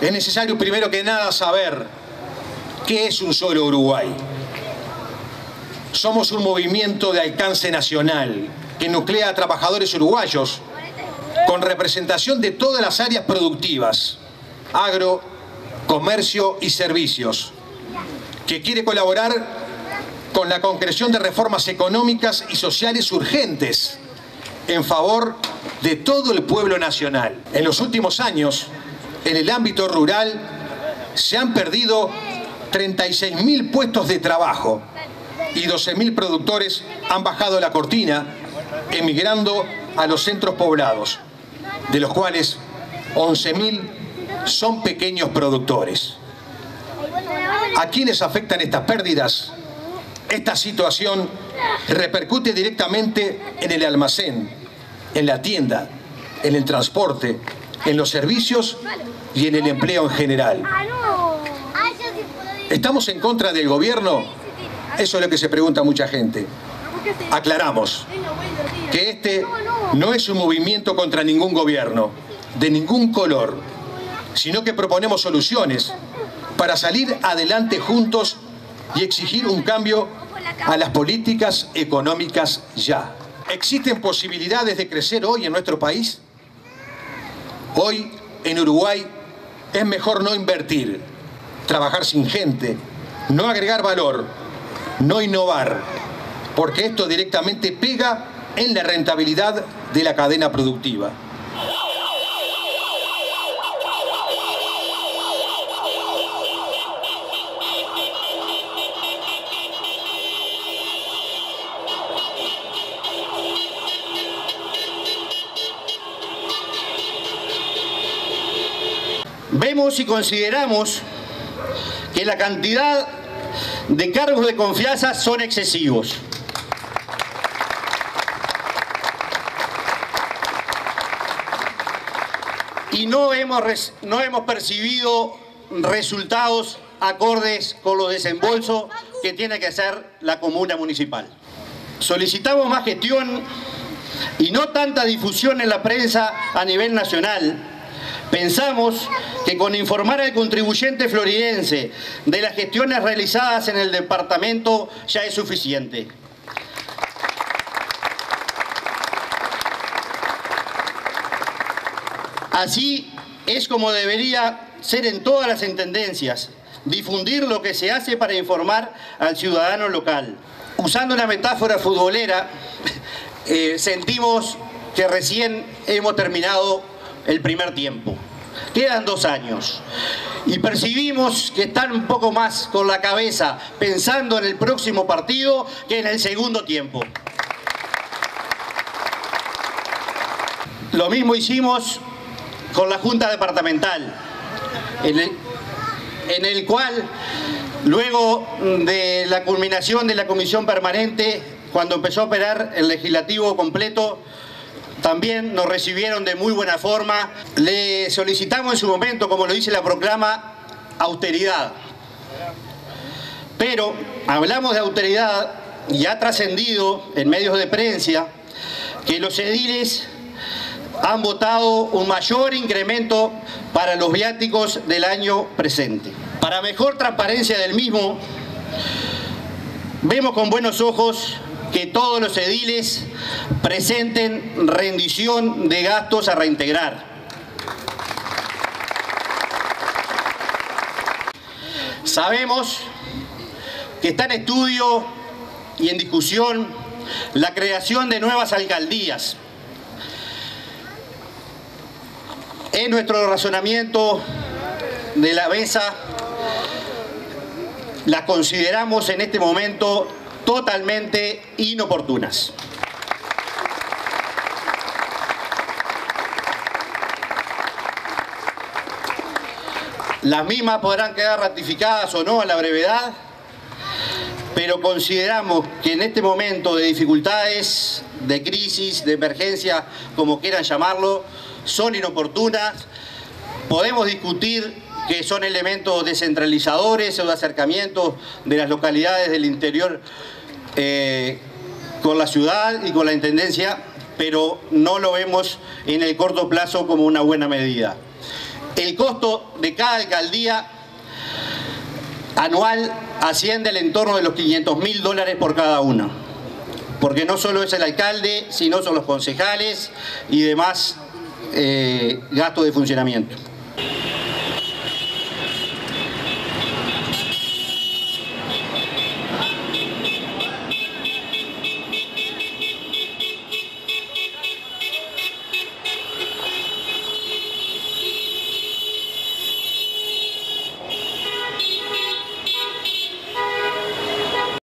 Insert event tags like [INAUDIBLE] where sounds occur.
Es necesario primero que nada saber qué es un solo Uruguay. Somos un movimiento de alcance nacional que nuclea a trabajadores uruguayos con representación de todas las áreas productivas, agro, comercio y servicios, que quiere colaborar con la concreción de reformas económicas y sociales urgentes en favor de todo el pueblo nacional. En los últimos años, en el ámbito rural, se han perdido 36.000 puestos de trabajo y 12.000 productores han bajado la cortina, emigrando a los centros poblados, de los cuales 11.000 son pequeños productores. ¿A quiénes afectan estas pérdidas? Esta situación repercute directamente en el almacén, en la tienda, en el transporte, en los servicios y en el empleo en general. ¿Estamos en contra del gobierno? Eso es lo que se pregunta mucha gente. Aclaramos que este no es un movimiento contra ningún gobierno, de ningún color, sino que proponemos soluciones para salir adelante juntos y exigir un cambio a las políticas económicas ya. ¿Existen posibilidades de crecer hoy en nuestro país? Hoy, en Uruguay, es mejor no invertir, trabajar sin gente, no agregar valor, no innovar, porque esto directamente pega en la rentabilidad de la cadena productiva. Vemos y consideramos que la cantidad de cargos de confianza son excesivos. Y no hemos, no hemos percibido resultados acordes con los desembolsos que tiene que hacer la comuna municipal. Solicitamos más gestión y no tanta difusión en la prensa a nivel nacional Pensamos que con informar al contribuyente floridense de las gestiones realizadas en el departamento ya es suficiente. Así es como debería ser en todas las intendencias, difundir lo que se hace para informar al ciudadano local. Usando una metáfora futbolera, [LAUGHS] eh, sentimos que recién hemos terminado el primer tiempo. Quedan dos años. Y percibimos que están un poco más con la cabeza pensando en el próximo partido que en el segundo tiempo. Lo mismo hicimos con la Junta Departamental, en el, en el cual luego de la culminación de la Comisión Permanente, cuando empezó a operar el legislativo completo, también nos recibieron de muy buena forma. Le solicitamos en su momento, como lo dice la proclama, austeridad. Pero hablamos de austeridad y ha trascendido en medios de prensa que los ediles han votado un mayor incremento para los viáticos del año presente. Para mejor transparencia del mismo, vemos con buenos ojos que todos los ediles presenten rendición de gastos a reintegrar. Sabemos que está en estudio y en discusión la creación de nuevas alcaldías. En nuestro razonamiento de la mesa, la consideramos en este momento totalmente inoportunas. Las mismas podrán quedar ratificadas o no a la brevedad, pero consideramos que en este momento de dificultades, de crisis, de emergencia, como quieran llamarlo, son inoportunas. Podemos discutir que son elementos descentralizadores o de acercamiento de las localidades del interior eh, con la ciudad y con la Intendencia, pero no lo vemos en el corto plazo como una buena medida. el costo de cada alcaldía anual asciende al entorno de los 500 mil dólares por cada uno. Porque no solo es el alcalde, sino son los concejales y demás eh, gastos de funcionamiento.